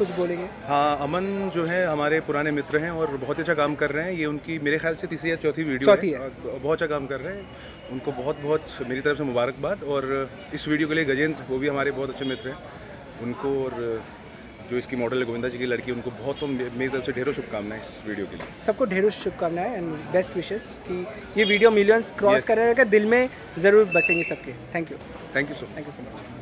कुछ बोलेंगे? हाँ अमन जो है हमारे पुराने मित्र हैं और बहुत अच्छा काम कर रहे हैं। ये उनकी मेरे ख्याल से तीसरी या चौथी वीडियो चौथी है। है। बहुत अच्छा काम कर रहे हैं। उनको बहुत बहुत मेरी तरफ़ से मुबारकबाद। और इस वीडियो के लिए गजेंद्र वो भी हमारे बहुत अच्छे मित्र हैं। उनको और जो इसकी मॉडल है गोविंदा जी की लड़की उनको बहुत तो मेरी तरफ़ से ढेरों शुभकामनाएँ इस वीडियो के लिए। सबको ढेरों शुभकामनाएँ एंड बेस्ट विशेस कि ये वीडियो मिलियंस क्रॉस Yes. करेगा दिल में ज़रूर बसेंगे सबके। Thank you thank you so thank you so much